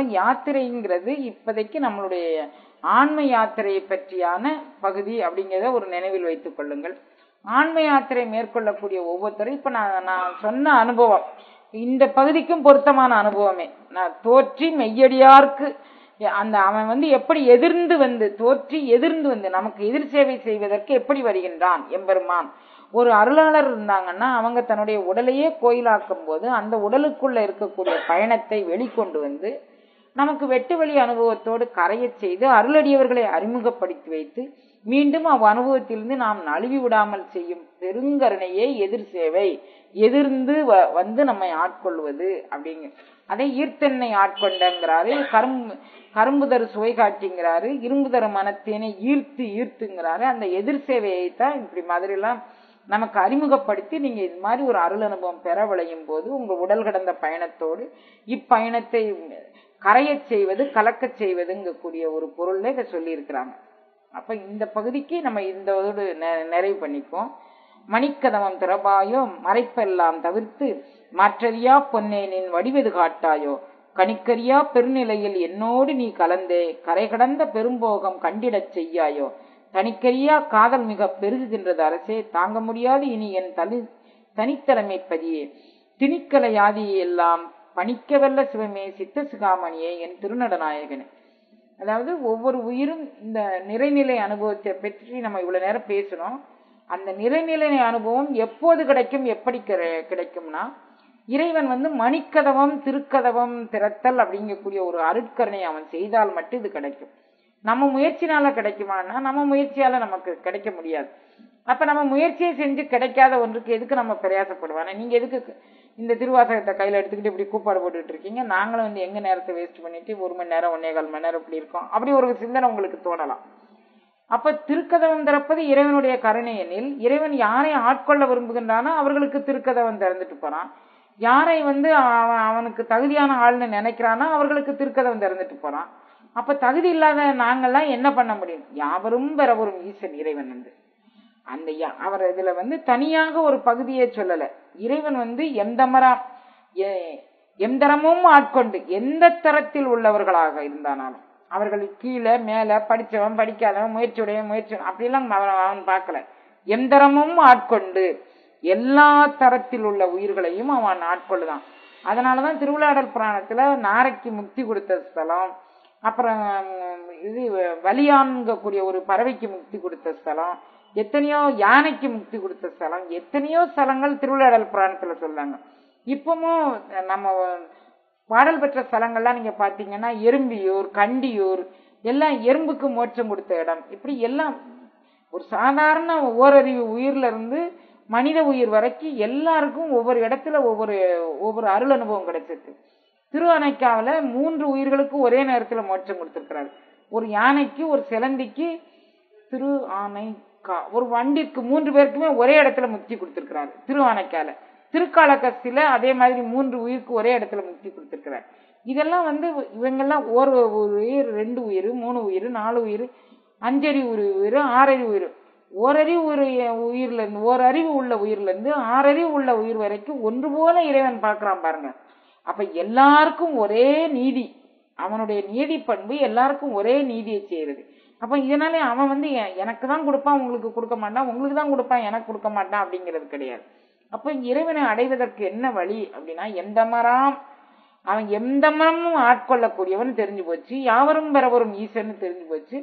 அப்போ யாத்திரைங்கிறது இப்போதைக்கு நம்மளுடைய ஆன்ம யாத்திரையை பற்றியான பகுதி அப்படிங்கிறத ஒரு நினைவில் வைத்துக் கொள்ளுங்கள். ஆன்ம யாத்திரை மேற்கொள்ளக்கூடிய ஒவ்வொருத்தரும் இப்போ நான் நான் சொன்ன அனுபவம் இந்த பகுதிக்கும் பொருத்தமான அனுபவமே. நான் தோற்றி மெய்யடியார்க்கு அந்த அவன் வந்து எப்படி எதிர்ந்து வந்து தோற்றி எதிர்ந்து வந்து நமக்கு எதிர் சேவை செய்வதற்கு எப்படி வருகின்றான் எம்பெருமான்? ஒரு அருளாளர் இருந்தாங்கன்னா அவங்க தன்னுடைய உடலையே கோயிலாக்கும் போது அந்த உடலுக்குள்ள இருக்கக்கூடிய பயணத்தை வெளிக்கொண்டு வந்து நமக்கு வெட்டு வழி அனுபவத்தோடு கரையச் செய்து அருளடியவர்களை அறிமுகப்படுத்தி வைத்து மீண்டும் அவ் அனுபவத்திலிருந்து நாம் நழுவி விடாமல் செய்யும் பெருங்கருணையே எதிர் சேவை. எதிர்ந்து வ- வந்து நம்மை ஆட்கொள்வது அப்படிங்க அதே ஈர்த்தென்னை ஆட்கொண்டங்கிறாரு கரும்பு கரும்புதர் சுவை காட்டிங்கிறாரு இரும்புதர மனத்தேனை ஈர்த்து ஈர்த்துங்கிறாரு. அந்த எதிர் சேவையை தான் இப்படி மாதிரி எல்லாம் நமக்கு அறிமுகப்படுத்தி நீங்க இது மாதிரி ஒரு அருள் அனுபவம் பெற விளையும் போது உங்க உடல் கடந்த பயணத்தோடு இப்பயணத்தை கரையச் செய்வது கலக்கச் செய்வதுங்கக்கூடிய ஒரு பொருள்ல இதை சொல்லியிருக்கிறாங்க. அப்ப இந்த பகுதிக்கு நம்ம இந்த நெ- நிறைவு பண்ணிக்குவோம். மணிக்கதமம் திறபாயோ மறைப்பெல்லாம் தவிர்த்து மாற்றறியா பொன்னேனின் வடிவது காட்டாயோ? கணிக்கரியா பெருநிலையில் என்னோடு நீ கலந்தே? கரை கடந்த பெரும்போகம் கண்டிடச் செய்யாயோ? தனிக்கரியா காதல் மிக பெருகுகின்றது அரசே தாங்க முடியாது இனி என் தனி தனித்தலைமை பதியே திணிக்கலையாதியெல்லாம் பணிக்கவல்ல சிவமே சித்த சிகாமணியே என் திருநடநாயகனே. அதாவது ஒவ்வொரு உயிரும் இந்த நிறைநிலை அனுபவத்தை பற்றி நம்ம இவ்வளோ நேரம் பேசணும் அந்த நிறைநிலை அனுபவம் எப்போது கிடைக்கும் எப்படி கிடைக்கும்னா இறைவன் வந்து மணிக்கதவம் திருக்கதவம் திறத்தல் அப்படிங்கக்கூடிய ஒரு அருட்கருணை அவன் செய்தால் மட்டும் இது கிடைக்கும். நம்ம முயற்சினால கிடைக்குமான்னா நம்ம முயற்சியால நமக்கு கிடைக்க முடியாது. அப்ப நம்ம முயற்சியை செஞ்சு கிடைக்காத ஒன்றுக்கு எதுக்கு நம்ம பிரயாசப்படுவானா நீங்க எதுக்கு இந்த திருவாசகத்தை கையில் எடுத்துக்கிட்டு இப்படி கூப்பாடு போட்டுட்டு இருக்கீங்க. நாங்களும் வந்து எங்கள் நேரத்தை வேஸ்ட் பண்ணிட்டு ஒரு மணி நேரம் ஒன்னே கால் மணி நேரம் இப்படி இருக்கோம். அப்படி ஒரு சிந்தனை உங்களுக்கு தோணலாம். அப்ப திருக்கதவம் திறப்பது இறைவனுடைய கருணை எனில் இறைவன் யாரை ஆட்கொள்ள விரும்புகின்றானோ அவர்களுக்கு திருக்கதவம் திறந்துட்டு போறான். யாரை வந்து அவன் அவனுக்கு தகுதியான ஆள்னு நினைக்கிறானோ அவர்களுக்கு திருக்கதவம் திறந்துட்டு போறான். அப்ப தகுதி இல்லாத நாங்கள்லாம் என்ன பண்ண முடியும்? யாவரும் பெறவரும் ஈசன் இறைவன் வந்து. அந்த யா- அவர் இதுல வந்து தனியாக ஒரு பகுதியை சொல்லலை. இறைவன் வந்து எந்தமரா எ- எந்தரமும் ஆட்கொண்டு எந்த தரத்தில் உள்ளவர்களாக இருந்தானாலும் அவர்கள் கீழே மேல படிச்சவன் படிக்காதவன் முயற்சியுடைய முயற்சி அப்படிலாம் அவன் பார்க்கல. எந்தரமும் ஆட்கொண்டு எல்லா தரத்தில் உள்ள உயிர்களையும் அவன் ஆட்கொள்ளுதான். அதனாலதான் திருவிழாடல் புராணத்துல நாரைக்கு முக்தி கொடுத்த ஸ்தலம் அப்புறம் இது வலியான்கக்கூடிய ஒரு பறவைக்கு முக்தி கொடுத்த ஸ்தலம் எத்தனையோ யானைக்கு முக்தி கொடுத்த ஸ்தலம் எத்தனையோ ஸ்தலங்கள் திருவிழாடல் புராணத்தில் சொல்லாங்க. இப்பவும் நம்ம பாடல் பெற்ற ஸ்தலங்கள்லாம் நீங்க பார்த்தீங்கன்னா எறும்பியூர் கண்டியூர் எல்லாம் எறும்புக்கு மோட்சம் கொடுத்த இடம். இப்படி எல்லாம் ஒரு சாதாரண ஓரறிவு உயிர்ல இருந்து மனித உயிர் வரைக்கும் எல்லாருக்கும் ஒவ்வொரு இடத்துல ஒவ்வொரு ஒவ்வொரு அருள் அனுபவம் கிடைச்சிருக்கு. திருவனைக்காவில மூன்று உயிர்களுக்கு ஒரே நேரத்துல மோட்சம் கொடுத்திருக்கிறாரு. ஒரு யானைக்கு ஒரு சிலந்திக்கு திரு ஆணை ஒரு வண்டிக்கு மூன்று பேருக்குமே ஒரே இடத்துல முக்தி கொடுத்திருக்கிறாரு. திருவானைக்கால. திருக்காலகஸ்தியில அதே மாதிரி மூன்று உயிருக்கு ஒரே இடத்துல முக்தி கொடுத்திருக்கிறார். இதெல்லாம் வந்து இவங்கெல்லாம் ஒரு ஒரு உயிர் ரெண்டு உயிர் மூணு உயிர் நாலு உயிர் அஞ்சறி ஒரு உயிர் ஆறறி உயிர். ஓரறிவு ஒரு உயிர்ல இருந்து ஓரறிவு உள்ள உயிர்ல இருந்து ஆறறிவு உள்ள உயிர் வரைக்கும் ஒன்று போல இறைவன் பார்க்கறான் பாருங்க. அப்ப எல்லாருக்கும் ஒரே நீதி. அவனுடைய நீதி பண்பு எல்லாருக்கும் ஒரே நீதியை செய்யறது அப்ப இதனாலே அவன் வந்து எனக்கு தான் கொடுப்பான் உங்களுக்கு கொடுக்க மாட்டான் உங்களுக்கு தான் கொடுப்பான் எனக்கு கொடுக்க மாட்டான் அப்படிங்கிறது கிடையாது. அப்ப இறைவனை அடைவதற்கு என்ன வழி அப்படின்னா எந்த மரம் அவன் எந்த மரமும் ஆட்கொள்ளக்கூடியவன் தெரிஞ்சு போச்சு யாவரும் பெறவரும் ஈசன்னு தெரிஞ்சு போச்சு.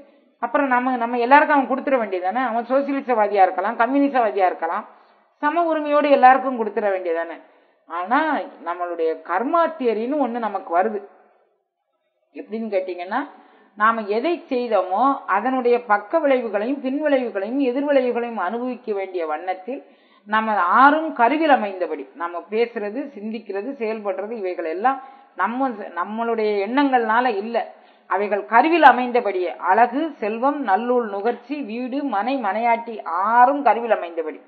அப்புறம் நம்ம நம்ம எல்லாருக்கும் அவன் கொடுத்துட வேண்டியதானே அவன் சோசியலிசவாதியா இருக்கலாம் கம்யூனிசவாதியா இருக்கலாம் சம உரிமையோடு எல்லாருக்கும் கொடுத்துட வேண்டியதானே ஆனா நம்மளுடைய கர்மா தியரின்னு ஒண்ணு நமக்கு வருது. எப்படின்னு கேட்டீங்கன்னா நாம் எதை செய்தோமோ அதனுடைய பக்க விளைவுகளையும் பின் விளைவுகளையும் அனுபவிக்க வேண்டிய வண்ணத்தில் நம்ம ஆறும் கருவில் அமைந்தபடி நம்ம பேசுறது சிந்திக்கிறது செயல்படுறது இவைகள் எல்லாம் நம்ம நம்மளுடைய எண்ணங்கள்னால இல்லை. அவைகள் கருவில் அமைந்தபடியே அழகு செல்வம் நல்லூல் நுகர்ச்சி வீடு மனை மனையாட்டி ஆறும் கருவில் அமைந்தபடி.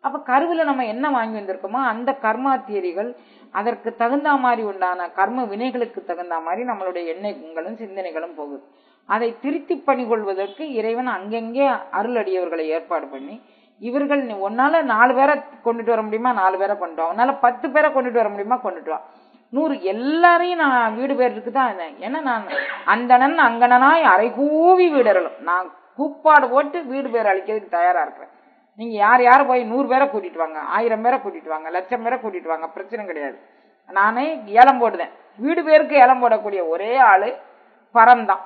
அப்ப கருவில் நம்ம என்ன வாங்கி வந்திருக்கோமோ அந்த கர்மா தியரிகள் அதற்கு தகுந்த மாதிரி உண்டான கர்ம வினைகளுக்கு தகுந்த மாதிரி நம்மளுடைய எண்ணங்களும் சிந்தனைகளும் போகுது. அதை திருத்தி பணிகொள்வதற்கு இறைவன் அங்கங்கே அருளடியவர்களை ஏற்பாடு பண்ணி இவர்கள் நீ- நாலு பேரை கொண்டுட்டு வர முடியுமா? நாலு பேரை கொண்டு வா. உன்னால பத்து பேரை கொண்டுட்டு வர முடியுமா? கொண்டுட்டு வா. நூறு எல்லாரையும் நான் வீடு பேருக்கு தான் இருந்தேன் ஏன்னா நான் அந்தணன் அங்கணனாய் அரைகூவி வீடறலும். நான் கூப்பாடு போட்டு வீடு பேர் அழிக்கிறதுக்கு தயாரா இருக்கிறேன். நீங்க யார் யார் போய் நூறு பேரை கூட்டிட்டு வாங்க ஆயிரம் பேரை கூட்டிட்டு வாங்க லட்சம் பேரை கூட்டிட்டு வாங்க பிரச்சனை கிடையாது. நானே ஏலம் போடுதேன் வீடு பேருக்கு ஏலம் போடக்கூடிய ஒரே ஆளு பரம்தான்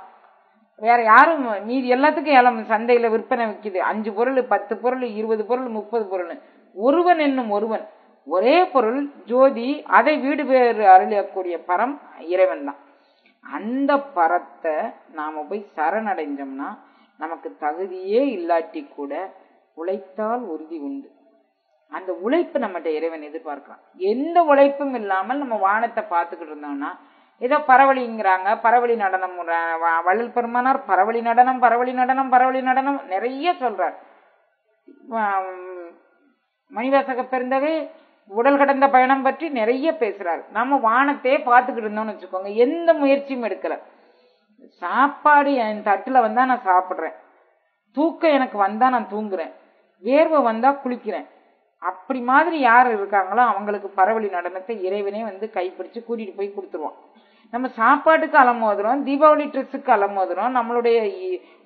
வேற யாரும் மீதி எல்லாத்துக்கும் ஏலம் சந்தையில விற்பனை விற்கிது அஞ்சு பொருள் பத்து பொருள் இருபது பொருள் முப்பது பொருள் ஒருவன் என்னும் ஒருவன். ஒரே பொருள் ஜோதி அதை வீடு பேர் அருளக்கூடிய பரம் இறைவன் தான். அந்த பரத்தை நாம போய் சரணடைஞ்சோம்னா நமக்கு தகுதியே இல்லாட்டி கூட உழைத்தால் உறுதி உண்டு. அந்த உழைப்பு நம்மகிட்ட இறைவன் எதிர்பார்க்கிறான். எந்த உழைப்பும் இல்லாமல் நம்ம வானத்தை பார்த்துக்கிட்டு இருந்தோம்னா ஏதோ பரவலிங்கிறாங்க பரவலி நடனம் வ- வள்ளல் பெருமானார் பரவலி நடனம் பரவலி நடனம் பரவலி நடனம் நிறைய சொல்றார். மணிவாசக பிறந்தவே உடல் கடந்த பயணம் பற்றி நிறைய பேசுறாரு. நம்ம வானத்தையே பார்த்துக்கிட்டு இருந்தோம்னு வச்சுக்கோங்க எந்த முயற்சியும் எடுக்கல. சாப்பாடு என் தட்டுல வந்தா நான் சாப்பிட்றேன். தூக்கம் எனக்கு வந்தா நான் தூங்குறேன். வேர்வை வந்தா குளிக்கிறேன். அப்படி மாதிரி யார் இருக்காங்களோ அவங்களுக்கு பரவலி நடனத்தை இறைவனே வந்து கைப்பிடிச்சு கூட்டிட்டு போய் கொடுத்துருவான். நம்ம சாப்பாட்டுக்கு அலமோதுறோம் தீபாவளி ட்ரெஸ்ஸுக்கு அலமோதுறோம் நம்மளுடைய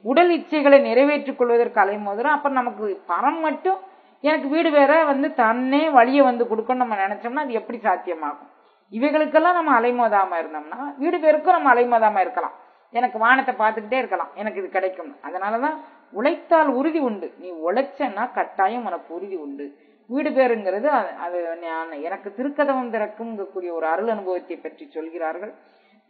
உடல் இச்சைகளை நிறைவேற்றிக் கொள்வதற்கு அலைமோதுறோம் அப்போ நமக்கு பணம் மட்டும் எனக்கு வீடு வேற வந்து தன்னே வழியை வந்து கொடுக்கணும் நம்ம நினைச்சோம்னா அது எப்படி சாத்தியமாகும்? இவைகளுக்கெல்லாம் நம்ம அலைமோதாம இருந்தோம்னா வீடு பேருக்கும் நம்ம அலைமோதாம இருக்கலாம். எனக்கு வானத்தை பார்த்துக்கிட்டே இருக்கலாம். எனக்கு இது கிடைக்கும் அதனாலதான் உழைத்தால் உறுதி உண்டு. நீ உழைச்சன்னா கட்டாயம் உனக்கு உறுதி உண்டு. வீடு பேருங்கிறது அது- எனக்கு திருக்கதவம் திறக்கும்ங்கக்கூடிய ஒரு அருள் அனுபவத்தை பற்றி சொல்கிறார்கள்.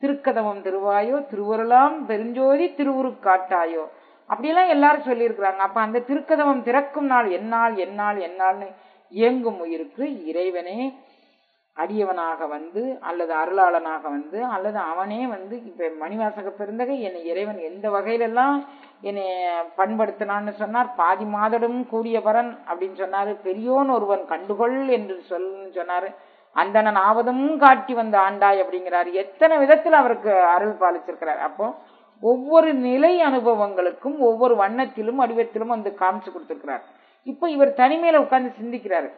திருக்கதவம் திருவாயோ திருவருளாம் பெருஞ்சோதி திருவுரு காட்டாயோ. அப்படியெல்லாம் எல்லாரும் சொல்லியிருக்கிறாங்க. அப்ப அந்த திருக்கதவம் திறக்கும் நாள் என்னால் என்னால் என்னால்னு இயங்கும் உயிருக்கு இறைவனே அடியவனாக வந்து அல்லது அருளாளனாக வந்து அல்லது அவனே வந்து இப்போ மணிவாசக பிறந்தகை என்னை இறைவன் எந்த வகையிலெல்லாம் என்னை பண்படுத்தினான்னு சொன்னார்? பாதி மாதடும் கூடிய பரன் அப்படின்னு சொன்னாரு. பெரியோன் ஒருவன் கண்டுகொள் என்று சொல்லுன்னு சொன்னாரு. அந்தணன் ஆவதும் காட்டி வந்த ஆண்டாய் அப்படிங்கிறாரு. எத்தனை விதத்தில் அவருக்கு அருள் பாலிச்சிருக்கிறார். அப்போ ஒவ்வொரு நிலை அனுபவங்களுக்கும் ஒவ்வொரு வண்ணத்திலும் வடிவத்திலும் வந்து காமிச்சு கொடுத்துருக்கிறார். இப்போ இவர் தனிமையில உட்கார்ந்து சிந்திக்கிறாரு.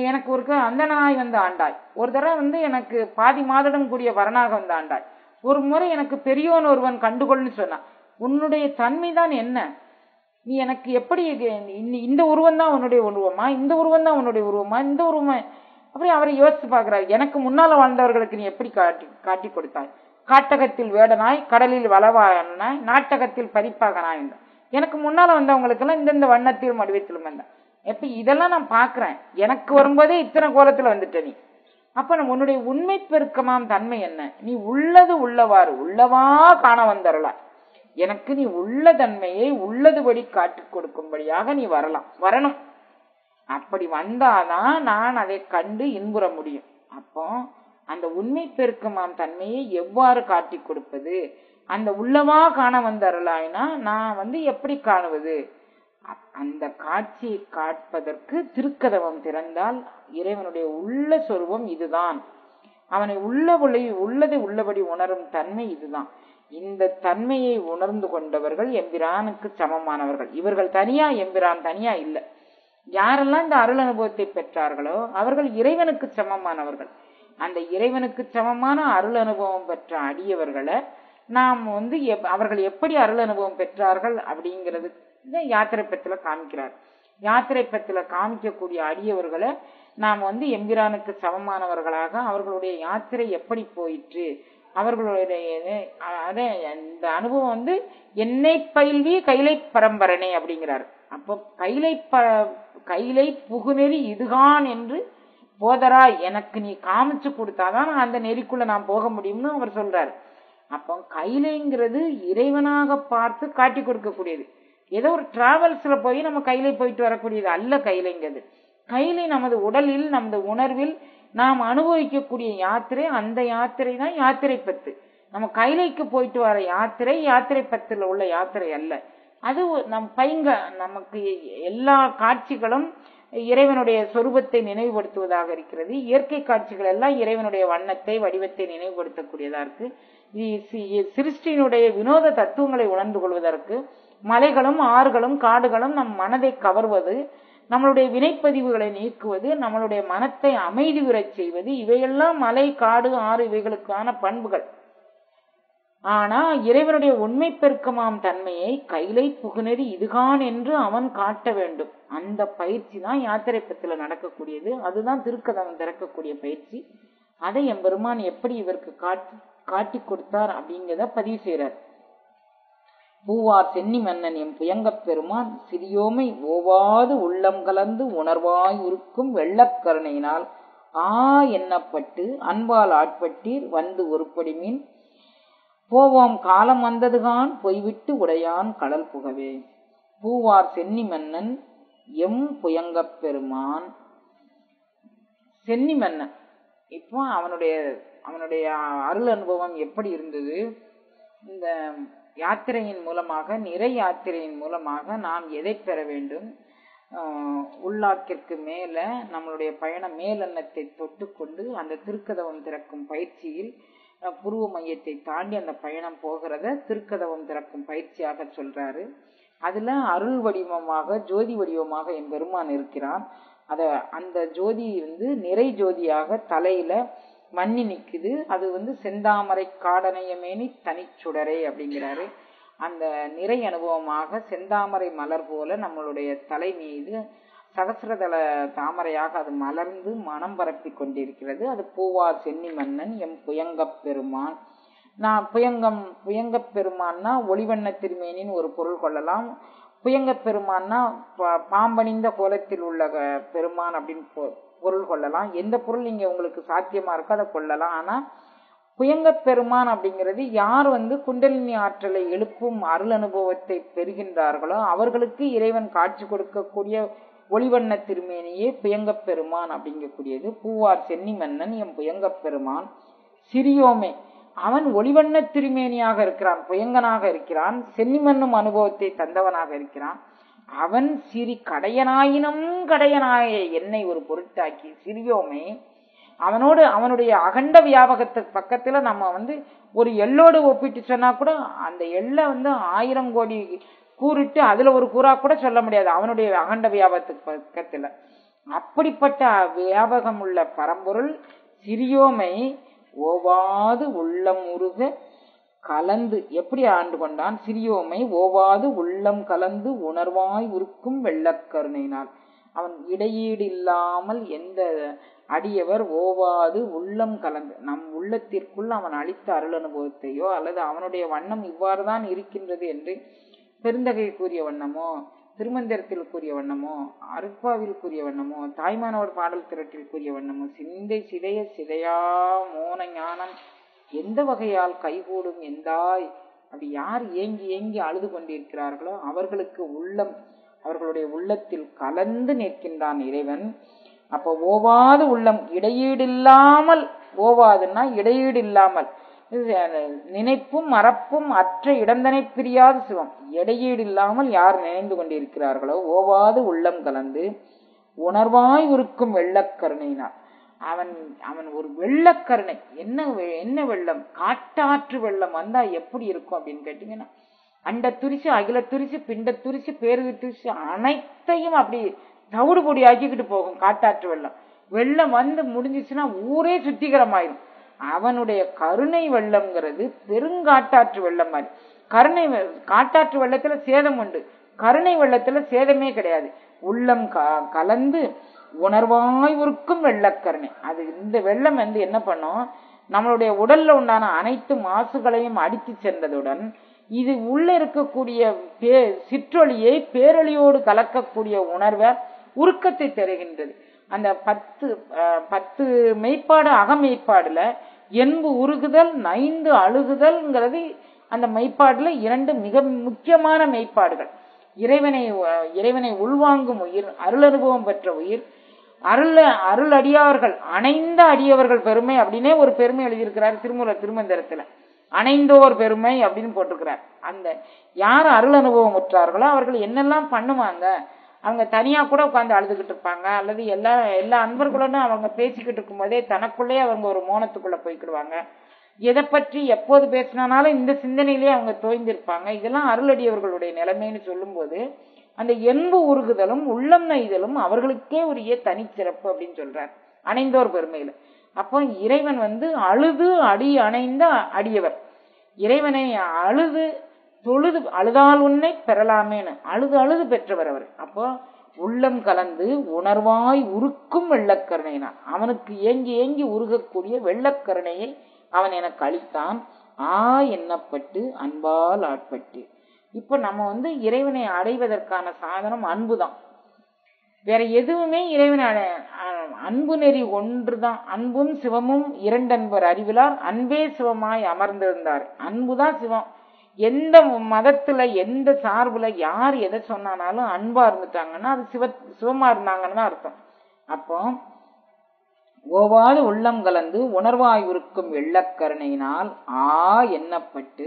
எனக்கு ஒரு அந்தனாய் வந்து ஆண்டாய் ஒரு தடவை வந்து எனக்கு பாதி மாதடம் கூடிய வரனாக வந்து ஆண்டாய் ஒரு முறை எனக்கு பெரியோன் ஒருவன் கண்டுகொள்னு சொன்னான் உன்னுடைய தன்மை தான் என்ன? நீ எனக்கு எப்படி இது- இந்த- உருவம் தான் உன்னுடைய உருவமா? இந்த உருவம் தான் உன்னுடைய உருவமா? இந்த உருவமா அப்படி அவரை யோசித்து பார்க்கிறார். எனக்கு முன்னால வாழ்ந்தவர்களுக்கு நீ எப்படி காட்டி காட்டி கொடுத்தாய்? காட்டகத்தில் வேடனாய் கடலில் வளவானாய் நாட்டகத்தில் பறிப்பாகனாய் என்றான் எனக்கு முன்னால வந்தவங்களுக்கு எல்லாம் இந்தந்த வண்ணத்திலும் வடிவத்திலும் வந்தான். எப்ப இதெல்லாம் நான் பாக்குறேன் எனக்கு வரும்போதே இத்தனை கோலத்துல வந்துட்ட நீ. அப்ப நம்ம உன்னுடைய உண்மை பெருக்கமாம் தன்மை என்ன? நீ உள்ளது உள்ளவாறு உள்ளவா காண வந்தரலாம் எனக்கு நீ உள்ள தன்மையை உள்ளதுபடி காட்டி கொடுக்கும்படியாக நீ வரலாம். வரணும். அப்படி வந்தாதான் நான் அதை கண்டு இன்புற முடியும். அப்போ அந்த உண்மை பெருக்கமாம் தன்மையை எவ்வாறு காட்டி கொடுப்பது? அந்த உள்ளவா காண வந்தரலாய்னா நான் வந்து எப்படி காணுவது? அந்த காட்சியை காட்பதற்கு திருக்கதவம் திறந்தால் இறைவனுடைய உள்ள சொருவம் இதுதான். அவனை உள்ளபடி உள்ளதை உள்ளபடி உணரும் தன்மை இதுதான். இந்த தன்மையை உணர்ந்து கொண்டவர்கள் எம்பிரானுக்கு சமமானவர்கள். இவர்கள் தனியா எம்பிரான் தனியா இல்ல. யாரெல்லாம் இந்த அருள் அனுபவத்தை பெற்றார்களோ அவர்கள் இறைவனுக்கு சமமானவர்கள். அந்த இறைவனுக்கு சமமான அருள் அனுபவம் பெற்ற அடியவர்களை நாம் வந்து எப்- அவர்கள் எப்படி அருள் அனுபவம் பெற்றார்கள் அப்படிங்கிறது யாத்திரை பத்துல காமிக்கிறார். யாத்திரை பத்துல காமிக்கக்கூடிய அடியவர்களை நாம் வந்து எம்பிரானுக்கு சமமானவர்களாக அவர்களுடைய யாத்திரை எப்படி போயிற்று? அவர்களுடைய அதே இந்த அனுபவம் வந்து என்னை பயில்வி கைலை பரம்பரனே அப்படிங்கிறார். அப்போ கைலை ப கைலை புகுநெறி இதுகான் என்று போதரா எனக்கு நீ காமிச்சு கொடுத்தாதான் அந்த நெறிக்குள்ள நான் போக முடியும்னு அவர் சொல்றாரு. அப்போ கைலைங்கிறது இறைவனாக பார்த்து காட்டி கொடுக்கக்கூடியது. ஏதோ ஒரு டிராவல்ஸில் போய் நம்ம கையில் போயிட்டு வரக்கூடியது அல்ல கைலைங்கிறது கைலை நமது உடலில் நமது உணர்வில் நாம் அனுபவிக்கக்கூடிய யாத்திரை அந்த யாத்திரை தான் யாத்திரை பத்து. நம்ம கைலைக்கு போயிட்டு வர யாத்திரை யாத்திரை பத்தில் உள்ள யாத்திரை அல்ல. அது நம் பைங்க நமக்கு எல்லா காட்சிகளும் இறைவனுடைய சொரூபத்தை நினைவுபடுத்துவதாக இருக்கிறது. இயற்கை காட்சிகள் எல்லாம் இறைவனுடைய வண்ணத்தை வடிவத்தை நினைவுபடுத்தக்கூடியதா இருக்கு. சிருஷ்டியினுடைய வினோத தத்துவங்களை உணர்ந்து கொள்வதற்கு மலைகளும் ஆறுகளும் காடுகளும் நம் மனதை கவர்வது நம்மளுடைய வினைப்பதிவுகளை நீக்குவது நம்மளுடைய மனத்தை அமைதி உறச் செய்வது இவையெல்லாம் மலை காடு ஆறு இவைகளுக்கான பண்புகள். ஆனா இறைவனுடைய உண்மை பெருக்கமாம் தன்மையை கைலை புகுநெறி இதுகான் என்று அவன் காட்ட வேண்டும். அந்த பயிற்சி தான் யாத்திரை பத்துல நடக்கக்கூடியது. அதுதான் திருக்கதம் திறக்கக்கூடிய பயிற்சி. அதை எம்பெருமான் எப்படி இவருக்கு காட்டி காட்டி கொடுத்தார் அப்படிங்கிறத பதிவு செய்கிறார் பூவார் சென்னி மன்னன் எம் புயங்கப் பெருமான் சிறியோமை ஓவாது உள்ளம் கலந்து உணர்வாய் உருக்கும் வெள்ளக்கருணையினால் ஆ எண்ணப்பட்டு அன்பால் ஆட்பட்டீர் வந்து ஒருபடி மீன். போவோம் காலம் வந்ததுகான் பொய்விட்டு உடையான் கடல் புகவே. பூவார் சென்னி மன்னன் எம் புயங்கப் பெருமான். சென்னி மன்னன். இப்போ அவனுடைய அவனுடைய அருள் அனுபவம் எப்படி இருந்தது? இந்த யாத்திரையின் மூலமாக நிறை யாத்திரையின் மூலமாக நாம் எதை பெற வேண்டும்? உள்ளாக்கிற்கு மேலே நம்மளுடைய பயணம் மேலன்னத்தை தொட்டுக்கொண்டு அந்த திருக்கதவம் திறக்கும் பயிற்சியில் புருவ மையத்தை தாண்டி அந்த பயணம் போகிறத திருக்கதவம் திறக்கும் பயிற்சியாக சொல்றாரு. அதுல அருள் வடிவமாக ஜோதி வடிவமாக என் பெருமான் இருக்கிறான் அத அந்த ஜோதி வந்து நிறை ஜோதியாக தலையில மண்ணி நிற்குது அது வந்து செந்தாமரை காடனையமேனி தனிச்சுடரே அப்படிங்கிறாரு. அந்த நிறை அனுபவமாக செந்தாமரை மலர் போல நம்மளுடைய தலை மீது சகசிரதள தாமரையாக அது மலர்ந்து மனம் பரப்பி கொண்டிருக்கிறது. அது பூவார் சென்னி மன்னன் எம் புயங்கப் பெருமான். நான் புயங்கம் புயங்கப் பெருமான்னா ஒளிவண்ண திருமேனின்னு ஒரு பொருள் கொள்ளலாம். புயங்கப் பெருமான்னா பாம்பணிந்த கோலத்தில் உள்ள பெருமான் அப்படின்னு பொருள் கொள்ளலாம். எந்த பொருள் நீங்க உங்களுக்கு சாத்தியமா இருக்கோ அதை கொள்ளலாம். ஆனா புயங்கப்பெருமான் அப்படிங்கிறது யார் வந்து குண்டலினி ஆற்றலை எழுப்பும் அருள் அனுபவத்தை பெறுகின்றார்களோ அவர்களுக்கு இறைவன் காட்சி கொடுக்கக்கூடிய ஒளிவண்ண திருமேனியே புயங்கப்பெருமான் அப்படிங்கக்கூடியது. பூவார் சென்னி மன்னன் எம் புயங்கப் பெருமான். சிறியோமே அவன் ஒளிவண்ண திருமேனியாக இருக்கிறான் புயங்கனாக இருக்கிறான் சென்னிமன்னும் அனுபவத்தை தந்தவனாக இருக்கிறான். அவன் சிறி கடையனாயினும் கடையனாய என்னை ஒரு பொருட்டாக்கி சிறியோமே அவனோடு அவனுடைய அகண்ட வியாபகத்துக்கு பக்கத்தில் நம்ம வந்து ஒரு எள்ளோடு ஒப்பிட்டு சொன்னா கூட அந்த எள்ளை வந்து ஆயிரம் கோடி கூறிட்டு அதுல ஒரு கூறா கூட சொல்ல முடியாது அவனுடைய அகண்ட வியாபகத்துக்கு பக்கத்தில். அப்படிப்பட்ட வியாபகம் உள்ள பரம்பொருள் சிறியோமை ஓவாது உள்ளம் உருக கலந்து எப்படி ஆண்டு கொண்டான்? சிறியோமை ஓவாது உள்ளம் கலந்து உணர்வாய் உருக்கும் வெள்ளக்கருணையினால். அவன் இடையீடு இல்லாமல் எந்த அடியவர் ஓவாது உள்ளம் கலந்து நம் உள்ளத்திற்குள் அவன் அளித்த அருள் அனுபவத்தையோ அல்லது அவனுடைய வண்ணம் இவ்வாறுதான் இருக்கின்றது என்று பெருந்தகை கூறிய வண்ணமோ திருமந்திரத்தில் கூறிய வண்ணமோ அருட்பாவில் கூறிய வண்ணமோ தாய்மானவர் பாடல் திரட்டில் கூறிய வண்ணமோ சிந்தை சிதைய சிதையா மோன ஞானம் எந்த வகையால் கைகூடும் எந்தாய் அப்படி யார் ஏங்கி ஏங்கி அழுது கொண்டிருக்கிறார்களோ அவர்களுக்கு உள்ளம் அவர்களுடைய உள்ளத்தில் கலந்து நிற்கின்றான் இறைவன். அப்ப ஓவாது உள்ளம் இடையீடு இல்லாமல் ஓவாதுன்னா இடையீடு இல்லாமல் நினைப்பும் மறப்பும் அற்ற இடந்தனை பிரியாத சிவம். இடையீடு இல்லாமல் யார் நினைந்து கொண்டிருக்கிறார்களோ ஓவாது உள்ளம் கலந்து உணர்வாய் உருக்கும் வெள்ளக்கருணையினார் அவன் அவன் ஒரு வெள்ளக்கருணை. என்ன என்ன வெள்ளம்? காட்டாற்று வெள்ளம் வந்தா எப்படி இருக்கும் அப்படின்னு கேட்டீங்கன்னா அண்ட துரிசு அகில துரிசு பிண்ட துரிசு பேரு துரிசு அனைத்தையும் அப்படி தவிடு பொடி ஆக்கிக்கிட்டு போகும் காட்டாற்று வெள்ளம். வெள்ளம் வந்து முடிஞ்சிச்சுன்னா ஊரே சுத்திகரமாயிரும். அவனுடைய கருணை வெள்ளம்ங்கிறது பெருங்காட்டாற்று வெள்ளம் மாதிரி. கருணை காட்டாற்று வெள்ளத்துல சேதம் உண்டு. கருணை வெள்ளத்துல சேதமே கிடையாது. உள்ளம் க- கலந்து உணர்வாய் உருக்கும் வெள்ளக்கரணி. அது இந்த வெள்ளம் வந்து என்ன பண்ணும்? நம்மளுடைய உடல்ல உண்டான அனைத்து மாசுகளையும் அடித்து சென்றதுடன் இது உள்ள இருக்கக்கூடிய பே சிற்றொளியை பேரொளியோடு கலக்கக்கூடிய உணர்வை உருக்கத்தை தருகின்றது. அந்த பத்து பத்து மெய்ப்பாடு அகமெய்ப்பாடுல என்பு உருகுதல் நைந்து அழுகுதல்ங்கிறது அந்த மெய்ப்பாடுல இரண்டு மிக முக்கியமான மெய்ப்பாடுகள். இறைவனை இறைவனை உள்வாங்கும் உயிர் அருள் அனுபவம் பெற்ற உயிர் அருள் அருள் அடியார்கள் அணைந்த அடியவர்கள் பெருமை அப்படின்னே ஒரு பெருமை எழுதியிருக்கிறார் திருமூலர் திருமந்திரத்துல. அணைந்தோர் பெருமை அப்படின்னு போட்டிருக்கிறார். அந்த யார் அருள் அனுபவம் உற்றார்களோ அவர்கள் என்னெல்லாம் பண்ணுவாங்க? அவங்க தனியா கூட உட்காந்து அழுதுகிட்டு இருப்பாங்க. அல்லது எல்லா எல்லா அன்பர்களுடன் அவங்க பேசிக்கிட்டு இருக்கும்போதே தனக்குள்ளேயே அவங்க ஒரு மோனத்துக்குள்ள போய்க்கிடுவாங்க. எதை பற்றி எப்போது பேசினாலும் இந்த சிந்தனையிலேயே அவங்க தோய்ந்திருப்பாங்க. இதெல்லாம் அருளடியவர்களுடைய நிலைமைன்னு சொல்லும்போது அந்த என்பு உருகுதலும் உள்ளம் நெய்தலும் அவர்களுக்கே உரிய தனிச்சிறப்பு அப்படின்னு சொல்றார். அணைந்தோர் பெருமையில. அப்போ இறைவன் வந்து அழுது அடி அணைந்த அடியவர். இறைவனை அழுது தொழுது அழுதால் உன்னை பெறலாமேன்னு. அழுது அழுது பெற்றவர் அவர். அப்போ உள்ளம் கலந்து உணர்வாய் உருக்கும் வெள்ளக்கருணைனான் அவனுக்கு ஏங்கி ஏங்கி உருகக்கூடிய வெள்ளக்கருணையை அவன் எனக்கு அளித்தான். ஆ எண்ணப்பட்டு அன்பால் ஆட்பட்டு. இப்ப நம்ம வந்து இறைவனை அடைவதற்கான சாதனம் அன்புதான். வேற எதுவுமே இறைவனை அடை அன்பு நெறி ஒன்றுதான். அன்பும் சிவமும் இரண்டன்பர் அறிவிலார். அன்பே சிவமாய் அமர்ந்திருந்தார். அன்புதான் சிவம். எந்த மதத்துல எந்த சார்புல யார் எதை சொன்னானாலும் அன்பா இருந்துட்டாங்கன்னா அது சிவ சிவமா இருந்தாங்கன்னு தான் அர்த்தம். அப்போ ஓவாது உள்ளம் கலந்து உணர்வாய் எள்ளக்கருணையினால் ஆ எண்ணப்பட்டு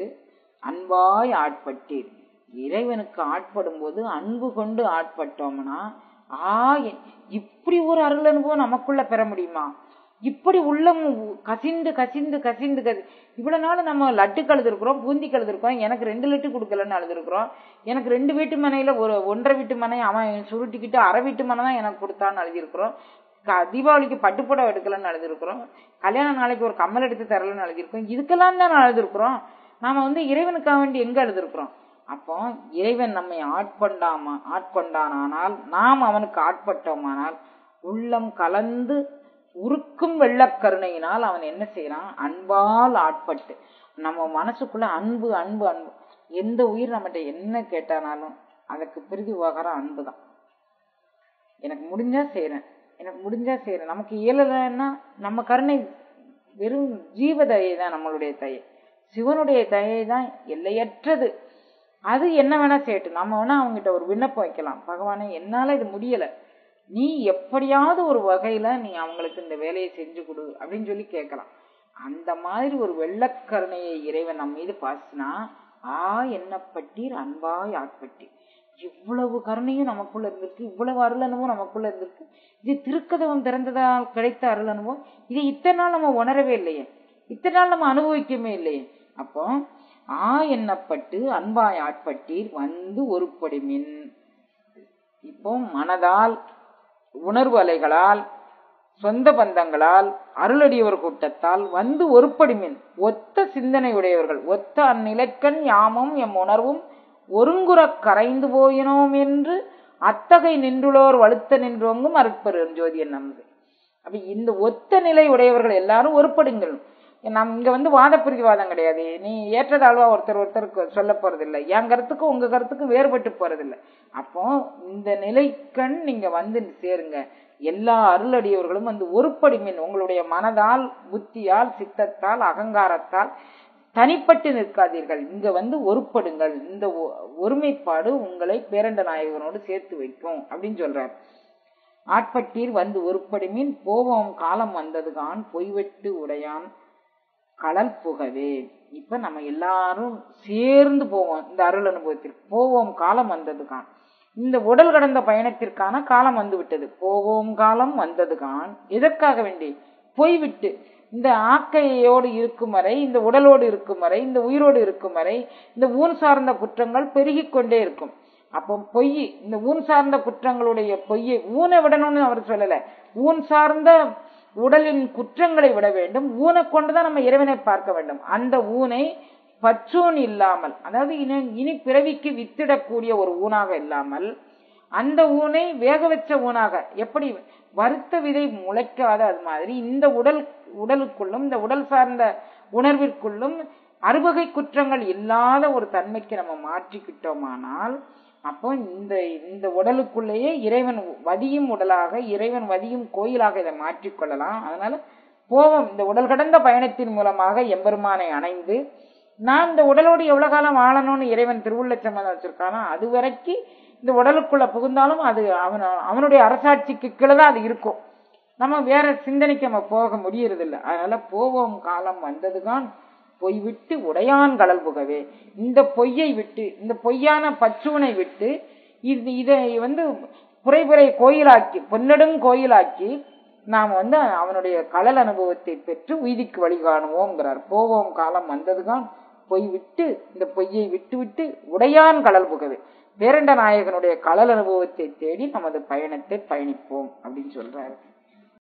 அன்பாய் ஆட்பட்டீர். இறைவனுக்கு ஆட்படும் போது அன்பு கொண்டு ஆட்பட்டோம்னா ஆ இப்படி ஒரு அருள் அனுபவம் நமக்குள்ள பெற முடியுமா? இப்படி உள்ளம் கசிந்து கசிந்து கசிந்து கசி இவ்வளவு நாள் நம்ம லட்டுக்கு அழுதுருக்குறோம் பூந்திக்கு அழுதுருக்கோம் எனக்கு ரெண்டு லட்டு கொடுக்கலன்னு அழுதுருக்குறோம் எனக்கு ரெண்டு வீட்டு மனையில ஒரு ஒன்றரை வீட்டு மனை அவன் சுருட்டிக்கிட்டு அரை வீட்டு மனை தான் எனக்கு கொடுத்தான்னு அழுதிருக்கிறோம் தீபாவளிக்கு பட்டுப்புடவை எடுக்கலன்னு அழுதிருக்கிறோம் கல்யாண நாளைக்கு ஒரு கம்மல் எடுத்து தரலன்னு அழுதிருக்கோம் இதுக்கெல்லாம் தான் அழுதுருக்குறோம் நாம வந்து இறைவனுக்காக வேண்டி எங்க அழுதுருக்குறோம்? அப்போ இறைவன் நம்மை ஆட்கொண்டாம ஆட்கொண்டானால் நாம் அவனுக்கு ஆட்பட்டோமானால் உள்ளம் கலந்து உருக்கும் வெள்ளக்கருணையினால் அவன் என்ன செய்யறான் அன்பால் ஆட்பட்டு நம்ம மனசுக்குள்ள அன்பு அன்பு அன்பு எந்த உயிர் நம்மகிட்ட என்ன கேட்டானாலும் அதுக்கு பிரிதி உபகாரம் அன்பு தான் எனக்கு முடிஞ்சா செய்யறேன் எனக்கு முடிஞ்சா செய்யறேன் நமக்கு இயலலைன்னா நம்ம கருணை வெறும் ஜீவ தயை தான் நம்மளுடைய தயை. சிவனுடைய தயை தான் எல்லையற்றது. அது என்ன வேணா செய்யட்டும். நம்ம வேணா அவங்ககிட்ட ஒரு விண்ணப்பம் வைக்கலாம். பகவானே என்னால இது முடியல. நீ எப்படியாவது ஒரு வகையில நீ அவங்களுக்கு இந்த வேலையை செஞ்சு கொடு அப்படின்னு சொல்லி கேட்கலாம். அந்த மாதிரி ஒரு வெள்ளக்கருணையை இறைவன் நம்ம மீது பாசினா ஆ என்னப்பட்டீர் அன்பாய் ஆட்பட்டீர். இவ்வளவு கருணையும் நமக்குள்ள இருந்திருக்கு. இவ்வளவு அருள் அனுபவம் நமக்குள்ள இருந்திருக்கு. இது திருக்கதவம் திறந்ததால் கிடைத்த அருள் அனுபவம் இதை இத்தனை நாள் நம்ம உணரவே இல்லையே. இத்தனை நாள் நம்ம அனுபவிக்கவே இல்லையே. அப்போ ஆ எண்ணப்பட்டு அன்பாய் ஆட்பட்டீர் வந்து ஒருப்படுமின். இப்போ மனதால் உணர்வு அலைகளால் சொந்த பந்தங்களால் அருளடியவர் கூட்டத்தால் வந்து ஒருப்படுமின். ஒத்த சிந்தனையுடையவர்கள் ஒத்த அந்நிலைக்கண் யாமும் எம் உணர்வும் ஒருங்குறக் கரைந்து போயினோம் என்று அத்தகை நின்றுளோர் வலுத்த நின்றோங்கும் அருட்பெரும் ஜோதியன் நமது அப்ப இந்த ஒத்த நிலை உடையவர்கள் எல்லாரும் ஒருப்படுங்கள். நாம் இங்க வந்து வாத பிரதிவாதம் கிடையாது. நீ ஏற்றதாழ்வா ஒருத்தர் ஒருத்தருக்கு சொல்ல போறதில்லை. என் கருத்துக்கும் உங்க கருத்துக்கும் வேறுபட்டு போறதில்லை. அப்போ இந்த நிலைக்கண் நீங்க வந்து சேருங்க. எல்லா அருளடியவர்களும் வந்து ஒருபடி மீன் உங்களுடைய மனதால் புத்தியால் சித்தத்தால் அகங்காரத்தால் தனிப்பட்டு நிற்காதீர்கள். இங்க வந்து ஒருப்படுங்கள். இந்த ஒ- ஒருமைப்பாடு உங்களை பேரண்ட நாயகனோடு சேர்த்து வைக்கும் அப்படின்னு சொல்றார். ஆட்பட்டீர் வந்து ஒருபடி மீன் போவோம் காலம் வந்ததுகான் பொய்வெட்டு உடையான் கடல் புகவே. இப்ப நம்ம எல்லாரும் சேர்ந்து போவோம். இந்த அருள் அனுபவத்திற்கு. போவோம் காலம் வந்ததுகான். இந்த உடல் கடந்த பயணத்திற்கான காலம் வந்து விட்டது போவோம் காலம் வந்ததுகான். எதற்காக வேண்டி? போய்விட்டு இந்த ஆக்கையோடு இருக்கும் வரை இந்த உடலோடு இருக்கும் வரை இந்த உயிரோடு இருக்கும் வரை இந்த ஊன் சார்ந்த குற்றங்கள் பெருகிக்கொண்டே இருக்கும். அப்போ பொய் இந்த ஊன் சார்ந்த குற்றங்களுடைய பொய்யை ஊனை விடணும்னு அவர் சொல்லலை. ஊன் சார்ந்த உடலின் குற்றங்களை விட வேண்டும். ஊனை கொண்டுதான் நம்ம இறைவனை பார்க்க வேண்டும். அந்த ஊனை பற்றூன் இல்லாமல் அதாவது இனி இனி பிறவிக்கு வித்திடக்கூடிய ஒரு ஊனாக இல்லாமல் அந்த ஊனை வேக வச்ச ஊனாக எப்படி வருத்த விதை முளைக்காத அது மாதிரி இந்த உடல் உடலுக்குள்ளும் இந்த உடல் சார்ந்த உணர்விற்குள்ளும் அறுவகை குற்றங்கள் இல்லாத ஒரு தன்மைக்கு நம்ம மாற்றிக்கிட்டோமானால் அப்போ இந்த இந்த உடலுக்குள்ளேயே இறைவன் வதியும் உடலாக இறைவன் வதியும் கோயிலாக இதை மாற்றிக்கொள்ளலாம். அதனால போவோம். இந்த உடல் கடந்த பயணத்தின் மூலமாக எம்பெருமானை அணைந்து நான் இந்த உடலோடு எவ்வளவு காலம் வாழணும்னு இறைவன் திருவுள்ளச்சம்மதம் வச்சிருக்கானோ அது வரைக்கும் இந்த உடலுக்குள்ள புகுந்தாலும் அது அவன் அவனுடைய அரசாட்சிக்கு கீழே தான் அது இருக்கும். நம்ம வேற சிந்தனைக்கு நம்ம போக முடியறதில்லை. அதனால போவோம். காலம் வந்ததுதான் பொய் விட்டு உடையான் கடல் புகவே. இந்த பொய்யை விட்டு இந்த பொய்யான பச்சுவனை விட்டு இது இதை வந்து புரைபுரை கோயிலாக்கி பொன்னடும் கோயிலாக்கி நாம் வந்து அவனுடைய கடல் அனுபவத்தை பெற்று உயிதிக்கு வழி காணுவோங்கிறார். போவோம் காலம் வந்ததுதான் பொய் விட்டு இந்த பொய்யை விட்டு விட்டு உடையான் கடல் புகவே. பேரண்ட நாயகனுடைய கடல் அனுபவத்தை தேடி நமது பயணத்தை பயணிப்போம் அப்படின்னு சொல்றாரு.